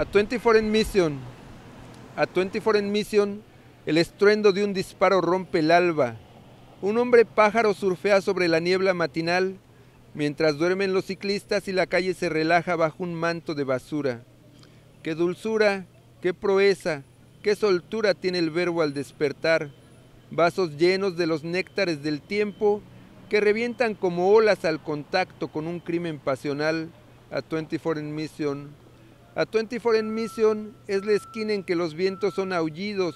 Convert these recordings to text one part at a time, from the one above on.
A 24 en Mission. A 24 en Mission, el estruendo de un disparo rompe el alba. Un hombre pájaro surfea sobre la niebla matinal mientras duermen los ciclistas y la calle se relaja bajo un manto de basura. Qué dulzura, qué proeza, qué soltura tiene el verbo al despertar. Vasos llenos de los néctares del tiempo que revientan como olas al contacto con un crimen pasional a 24 en Mission. A 24 en Mission es la esquina en que los vientos son aullidos,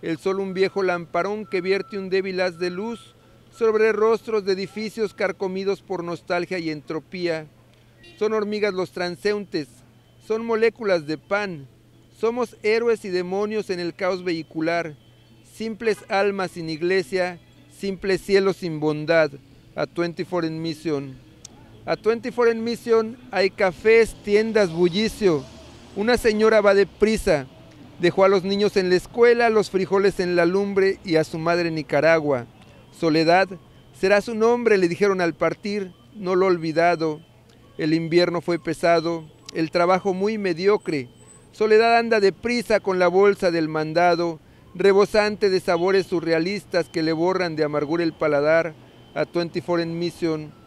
el sol un viejo lamparón que vierte un débil haz de luz sobre rostros de edificios carcomidos por nostalgia y entropía. Son hormigas los transeúntes, son moléculas de pan, somos héroes y demonios en el caos vehicular, simples almas sin iglesia, simples cielos sin bondad, a 24 en Mission. A 24 en Mission hay cafés, tiendas, bullicio. Una señora va deprisa, dejó a los niños en la escuela, los frijoles en la lumbre y a su madre en Nicaragua. Soledad será su nombre, le dijeron al partir, no lo olvidado. El invierno fue pesado, el trabajo muy mediocre. Soledad anda deprisa con la bolsa del mandado, rebosante de sabores surrealistas que le borran de amargura el paladar. A 24 en Mission.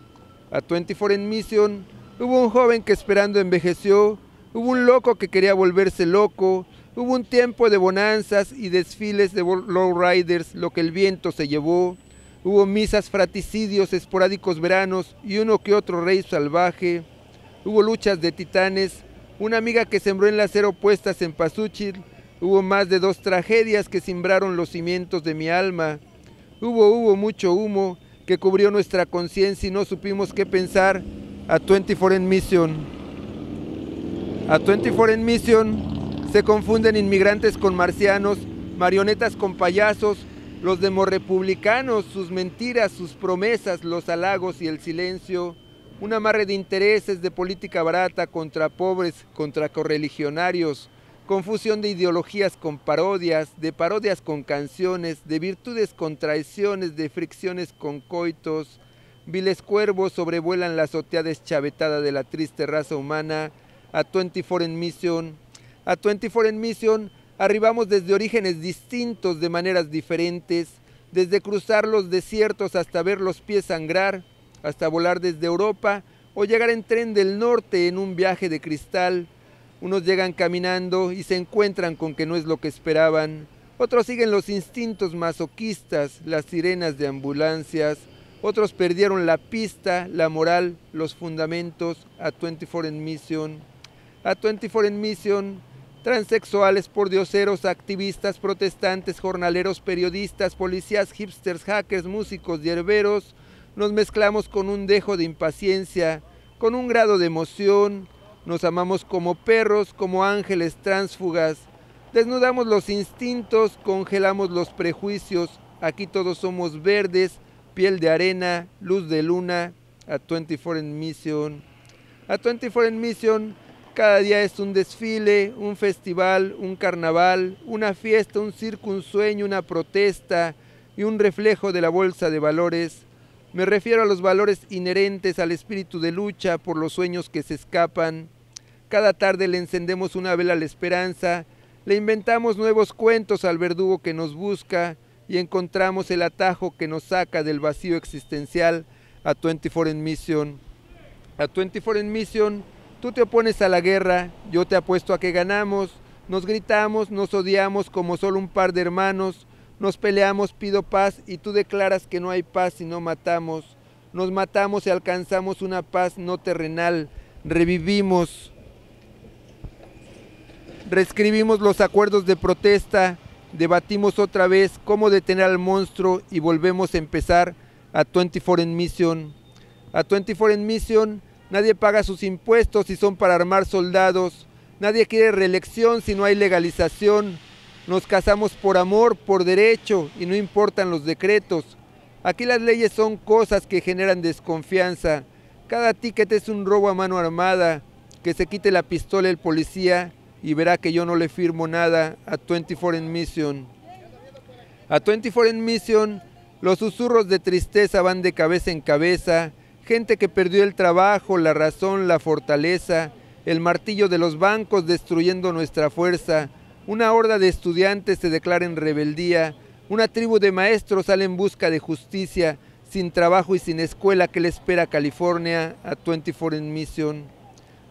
A 24 en Mission hubo un joven que esperando envejeció, hubo un loco que quería volverse loco, hubo un tiempo de bonanzas y desfiles de lowriders, lo que el viento se llevó. Hubo misas, fraticidios, esporádicos veranos y uno que otro rey salvaje. Hubo luchas de titanes, una amiga que sembró en las cero opuestas en Pasuchil. Hubo más de dos tragedias que simbraron los cimientos de mi alma. Hubo, hubo mucho humo que cubrió nuestra conciencia y no supimos qué pensar. A 24 en Mission. A 24 en Mission se confunden inmigrantes con marcianos, marionetas con payasos, los demorrepublicanos, sus mentiras, sus promesas, los halagos y el silencio, un amarre de intereses de política barata contra pobres, contra correligionarios, confusión de ideologías con parodias, de parodias con canciones, de virtudes con traiciones, de fricciones con coitos, viles cuervos sobrevuelan la azotea deschavetada de la triste raza humana, a 24 en Mission, a 24 en Mission, Arribamos desde orígenes distintos de maneras diferentes, desde cruzar los desiertos hasta ver los pies sangrar, hasta volar desde Europa o llegar en tren del norte en un viaje de cristal. Unos llegan caminando y se encuentran con que no es lo que esperaban. Otros siguen los instintos masoquistas, las sirenas de ambulancias. Otros perdieron la pista, la moral, los fundamentos a 24 en Mission. A 24 en Mission transexuales, pordioseros, activistas, protestantes, jornaleros, periodistas, policías, hipsters, hackers, músicos, hierberos, nos mezclamos con un dejo de impaciencia, con un grado de emoción, nos amamos como perros, como ángeles tránsfugas, desnudamos los instintos, congelamos los prejuicios, aquí todos somos verdes, piel de arena, luz de luna, a 24 en Mission. A 24 en Mission cada día es un desfile, un festival, un carnaval, una fiesta, un circo, un sueño, una protesta y un reflejo de la bolsa de valores. Me refiero a los valores inherentes al espíritu de lucha por los sueños que se escapan. Cada tarde le encendemos una vela a la esperanza, le inventamos nuevos cuentos al verdugo que nos busca y encontramos el atajo que nos saca del vacío existencial a 24 en Mission. A 24 en Mission Tú te opones a la guerra, yo te apuesto a que ganamos, nos gritamos, nos odiamos como solo un par de hermanos, nos peleamos, pido paz y tú declaras que no hay paz si no matamos. Nos matamos y alcanzamos una paz no terrenal, revivimos, reescribimos los acuerdos de protesta, debatimos otra vez cómo detener al monstruo y volvemos a empezar a 24 en Mission. A 24 en Mission Nadie paga sus impuestos si son para armar soldados. Nadie quiere reelección si no hay legalización. Nos casamos por amor, por derecho y no importan los decretos. Aquí las leyes son cosas que generan desconfianza. Cada ticket es un robo a mano armada. Que se quite la pistola el policía y verá que yo no le firmo nada a 24 en Mission. A 24 en Mission, los susurros de tristeza van de cabeza en cabeza gente que perdió el trabajo, la razón, la fortaleza, el martillo de los bancos destruyendo nuestra fuerza, una horda de estudiantes se declara en rebeldía, una tribu de maestros sale en busca de justicia, sin trabajo y sin escuela. Que le espera California a 24 en Mission.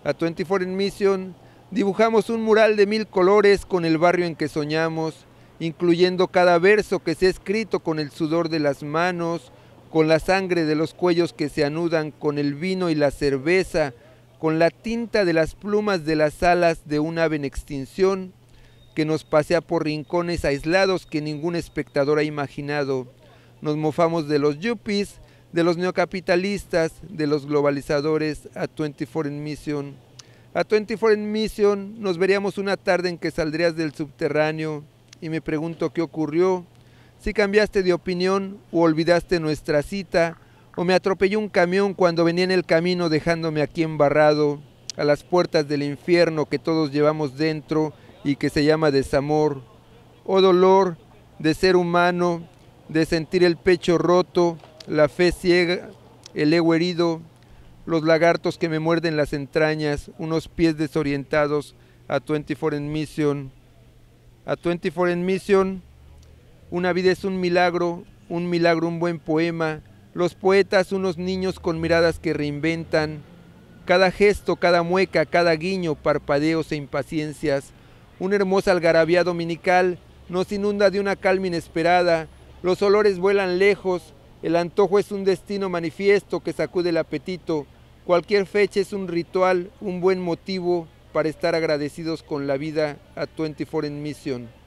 A 24 en Mission dibujamos un mural de mil colores con el barrio en que soñamos, incluyendo cada verso que se ha escrito con el sudor de las manos, con la sangre de los cuellos que se anudan, con el vino y la cerveza, con la tinta de las plumas de las alas de un ave en extinción, que nos pasea por rincones aislados que ningún espectador ha imaginado. Nos mofamos de los yuppies, de los neocapitalistas, de los globalizadores a 24 en Mission. A 24 en Mission nos veríamos una tarde en que saldrías del subterráneo y me pregunto qué ocurrió, si cambiaste de opinión o olvidaste nuestra cita, o me atropelló un camión cuando venía en el camino dejándome aquí embarrado a las puertas del infierno que todos llevamos dentro y que se llama desamor, o dolor de ser humano, de sentir el pecho roto, la fe ciega, el ego herido, los lagartos que me muerden las entrañas, unos pies desorientados a 24 en Mission. A 24 en Mission, una vida es un milagro, un milagro, un buen poema, los poetas unos niños con miradas que reinventan, cada gesto, cada mueca, cada guiño, parpadeos e impaciencias, una hermosa algarabía dominical nos inunda de una calma inesperada, los olores vuelan lejos, el antojo es un destino manifiesto que sacude el apetito, cualquier fecha es un ritual, un buen motivo para estar agradecidos con la vida a 24 en Mission.